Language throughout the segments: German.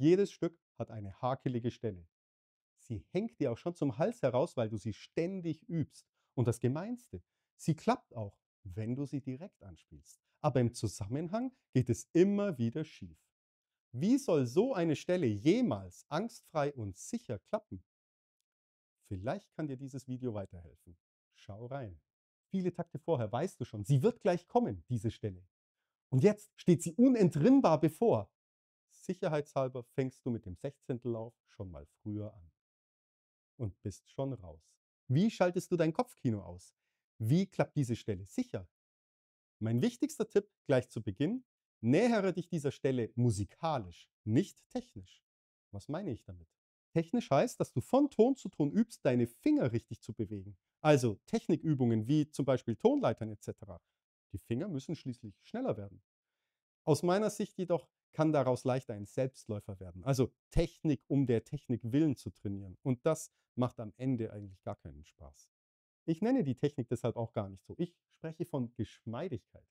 Jedes Stück hat eine hakelige Stelle. Sie hängt dir auch schon zum Hals heraus, weil du sie ständig übst. Und das Gemeinste, sie klappt auch, wenn du sie direkt anspielst. Aber im Zusammenhang geht es immer wieder schief. Wie soll so eine Stelle jemals angstfrei und sicher klappen? Vielleicht kann dir dieses Video weiterhelfen. Schau rein. Viele Takte vorher weißt du schon, sie wird gleich kommen, diese Stelle. Und jetzt steht sie unentrinnbar bevor. Sicherheitshalber fängst du mit dem Sechzehntellauf schon mal früher an. Und bist schon raus. Wie schaltest du dein Kopfkino aus? Wie klappt diese Stelle sicher? Mein wichtigster Tipp gleich zu Beginn, nähere dich dieser Stelle musikalisch, nicht technisch. Was meine ich damit? Technisch heißt, dass du von Ton zu Ton übst, deine Finger richtig zu bewegen. Also Technikübungen wie zum Beispiel Tonleitern etc. Die Finger müssen schließlich schneller werden. Aus meiner Sicht jedoch kann daraus leichter ein Selbstläufer werden. Also Technik, um der Technik willen zu trainieren. Und das macht am Ende eigentlich gar keinen Spaß. Ich nenne die Technik deshalb auch gar nicht so. Ich spreche von Geschmeidigkeit.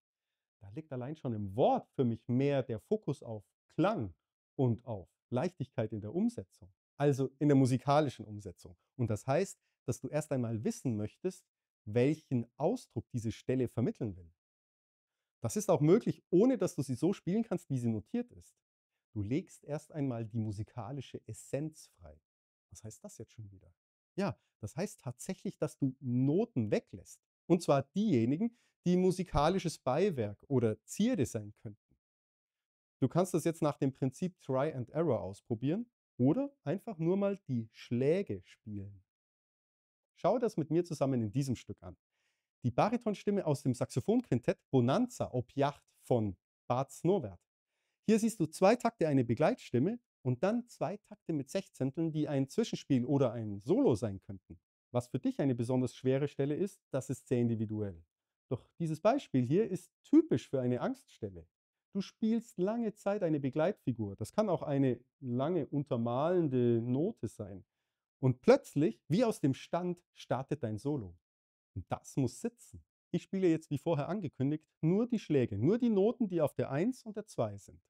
Da liegt allein schon im Wort für mich mehr der Fokus auf Klang und auf Leichtigkeit in der Umsetzung also in der musikalischen Umsetzung. Und das heißt, dass du erst einmal wissen möchtest, welchen Ausdruck diese Stelle vermitteln will. Das ist auch möglich, ohne dass du sie so spielen kannst, wie sie notiert ist. Du legst erst einmal die musikalische Essenz frei. Was heißt das jetzt schon wieder? Ja, das heißt tatsächlich, dass du Noten weglässt. Und zwar diejenigen, die musikalisches Beiwerk oder Zierde sein könnten. Du kannst das jetzt nach dem Prinzip Try and Error ausprobieren oder einfach nur mal die Schläge spielen. Schau das mit mir zusammen in diesem Stück an. Die Baritonstimme aus dem Saxophonquintett Bonanza ob Yacht von Bart Snowert. Hier siehst du zwei Takte eine Begleitstimme und dann zwei Takte mit Sechzehnteln, die ein Zwischenspiel oder ein Solo sein könnten. Was für dich eine besonders schwere Stelle ist, das ist sehr individuell. Doch dieses Beispiel hier ist typisch für eine Angststelle. Du spielst lange Zeit eine Begleitfigur. Das kann auch eine lange untermalende Note sein. Und plötzlich, wie aus dem Stand, startet dein Solo. Und das muss sitzen. Ich spiele jetzt, wie vorher angekündigt, nur die Schläge, nur die Noten, die auf der 1 und der 2 sind.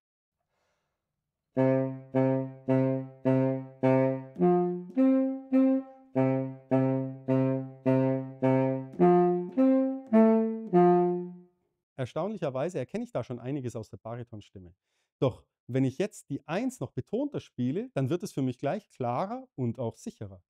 Erstaunlicherweise erkenne ich da schon einiges aus der Baritonstimme. Doch wenn ich jetzt die 1 noch betonter spiele, dann wird es für mich gleich klarer und auch sicherer.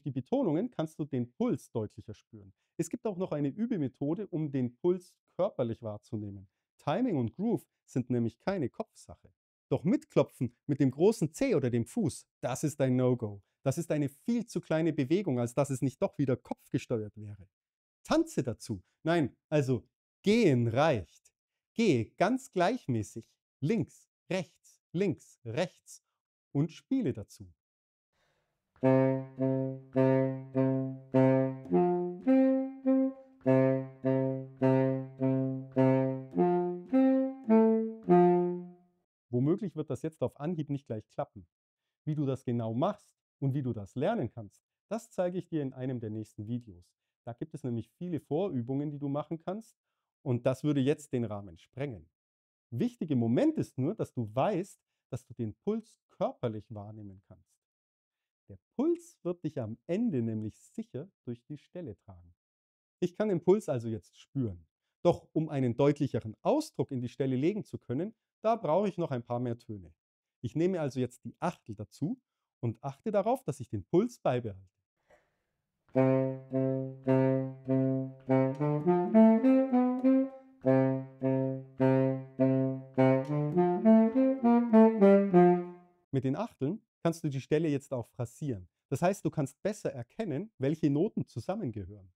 Durch die Betonungen kannst du den Puls deutlicher spüren. Es gibt auch noch eine Übemethode, um den Puls körperlich wahrzunehmen. Timing und Groove sind nämlich keine Kopfsache. Doch mitklopfen mit dem großen C oder dem Fuß, das ist ein No-Go. Das ist eine viel zu kleine Bewegung, als dass es nicht doch wieder kopfgesteuert wäre. Tanze dazu. Nein, also gehen reicht. Gehe ganz gleichmäßig links, rechts, links, rechts und spiele dazu. Womöglich wird das jetzt auf Anhieb nicht gleich klappen. Wie du das genau machst und wie du das lernen kannst, das zeige ich dir in einem der nächsten Videos. Da gibt es nämlich viele Vorübungen, die du machen kannst und das würde jetzt den Rahmen sprengen. Wichtig im Moment ist nur, dass du weißt, dass du den Puls körperlich wahrnehmen kannst. Der Puls wird dich am Ende nämlich sicher durch die Stelle tragen. Ich kann den Puls also jetzt spüren. Doch um einen deutlicheren Ausdruck in die Stelle legen zu können, da brauche ich noch ein paar mehr Töne. Ich nehme also jetzt die Achtel dazu und achte darauf, dass ich den Puls beibehalte. Mit den Achteln kannst du die Stelle jetzt auch phrasieren. Das heißt, du kannst besser erkennen, welche Noten zusammengehören.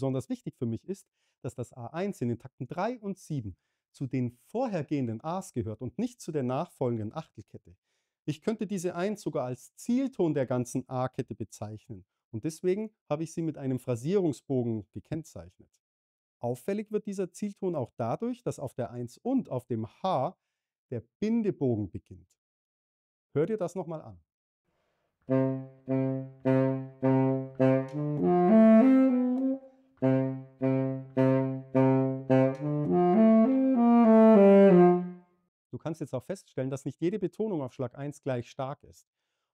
Besonders wichtig für mich ist, dass das A1 in den Takten 3 und 7 zu den vorhergehenden A's gehört und nicht zu der nachfolgenden Achtelkette. Ich könnte diese 1 sogar als Zielton der ganzen A-Kette bezeichnen und deswegen habe ich sie mit einem Phrasierungsbogen gekennzeichnet. Auffällig wird dieser Zielton auch dadurch, dass auf der 1 und auf dem H der Bindebogen beginnt. Hör dir das nochmal an. Du kannst jetzt auch feststellen, dass nicht jede Betonung auf Schlag 1 gleich stark ist.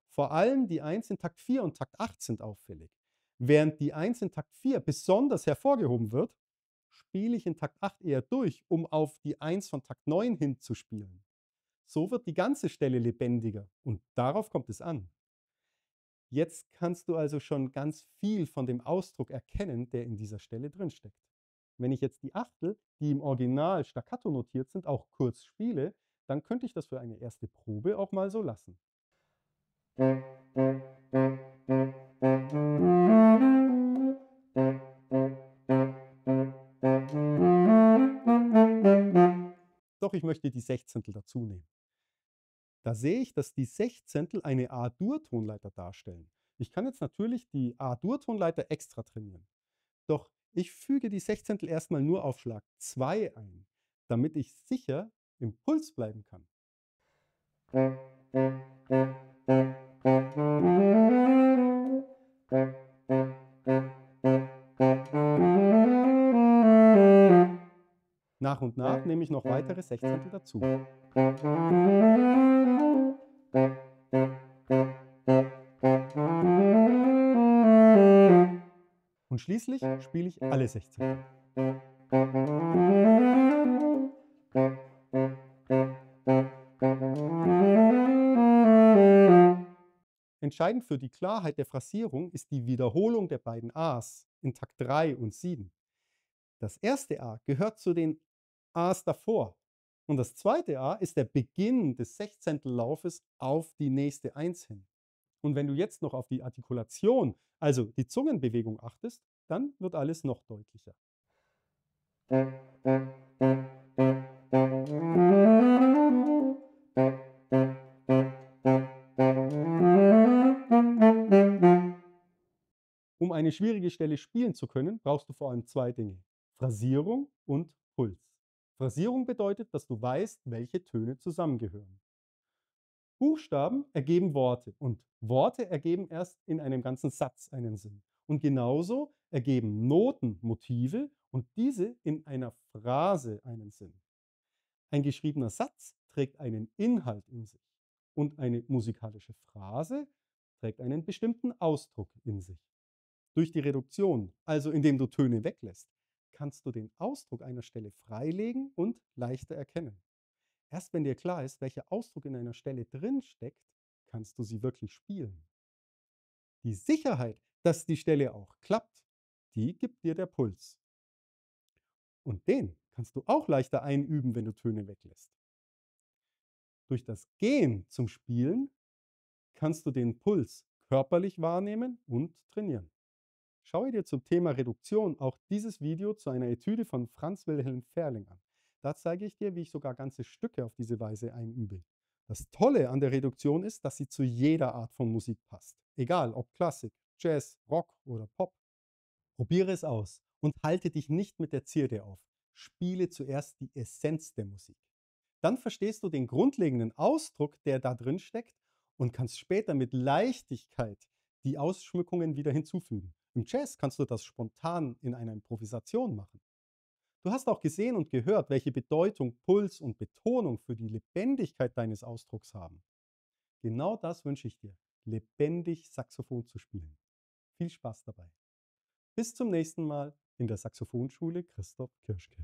Vor allem die 1 in Takt 4 und Takt 8 sind auffällig. Während die 1 in Takt 4 besonders hervorgehoben wird, spiele ich in Takt 8 eher durch, um auf die 1 von Takt 9 hinzuspielen. So wird die ganze Stelle lebendiger und darauf kommt es an. Jetzt kannst du also schon ganz viel von dem Ausdruck erkennen, der in dieser Stelle drinsteckt. Wenn ich jetzt die Achtel, die im Original staccato notiert sind, auch kurz spiele, dann könnte ich das für eine erste Probe auch mal so lassen. Doch ich möchte die Sechzehntel dazu nehmen. Da sehe ich, dass die Sechzehntel eine A-Dur-Tonleiter darstellen. Ich kann jetzt natürlich die A-Dur-Tonleiter extra trainieren. Doch ich füge die Sechzehntel erstmal nur auf Schlag 2 ein, damit ich sicher im Puls bleiben kann. Nach und nach nehme ich noch weitere Sechzehntel dazu. Und schließlich spiele ich alle Sechzehntel. Entscheidend für die Klarheit der Phrasierung ist die Wiederholung der beiden A's in Takt 3 und 7. Das erste A gehört zu den A's davor. Und das zweite A ist der Beginn des Sechzehntellaufes auf die nächste Eins hin. Und wenn du jetzt noch auf die Artikulation, also die Zungenbewegung achtest, dann wird alles noch deutlicher. Eine schwierige Stelle spielen zu können, brauchst du vor allem zwei Dinge. Phrasierung und Puls. Phrasierung bedeutet, dass du weißt, welche Töne zusammengehören. Buchstaben ergeben Worte und Worte ergeben erst in einem ganzen Satz einen Sinn. Und genauso ergeben Noten Motive und diese in einer Phrase einen Sinn. Ein geschriebener Satz trägt einen Inhalt in sich und eine musikalische Phrase trägt einen bestimmten Ausdruck in sich. Durch die Reduktion, also indem du Töne weglässt, kannst du den Ausdruck einer Stelle freilegen und leichter erkennen. Erst wenn dir klar ist, welcher Ausdruck in einer Stelle drin steckt, kannst du sie wirklich spielen. Die Sicherheit, dass die Stelle auch klappt, die gibt dir der Puls. Und den kannst du auch leichter einüben, wenn du Töne weglässt. Durch das Gehen zum Spielen kannst du den Puls körperlich wahrnehmen und trainieren. Schaue dir zum Thema Reduktion auch dieses Video zu einer Etüde von Franz Wilhelm Ferling an. Da zeige ich dir, wie ich sogar ganze Stücke auf diese Weise einübe. Das Tolle an der Reduktion ist, dass sie zu jeder Art von Musik passt. Egal ob Klassik, Jazz, Rock oder Pop. Probiere es aus und halte dich nicht mit der Zierde auf. Spiele zuerst die Essenz der Musik. Dann verstehst du den grundlegenden Ausdruck, der da drin steckt und kannst später mit Leichtigkeit die Ausschmückungen wieder hinzufügen. Im Jazz kannst du das spontan in einer Improvisation machen. Du hast auch gesehen und gehört, welche Bedeutung Puls und Betonung für die Lebendigkeit deines Ausdrucks haben. Genau das wünsche ich dir, lebendig Saxophon zu spielen. Viel Spaß dabei. Bis zum nächsten Mal in der Saxophonschule Christoph Kirschke.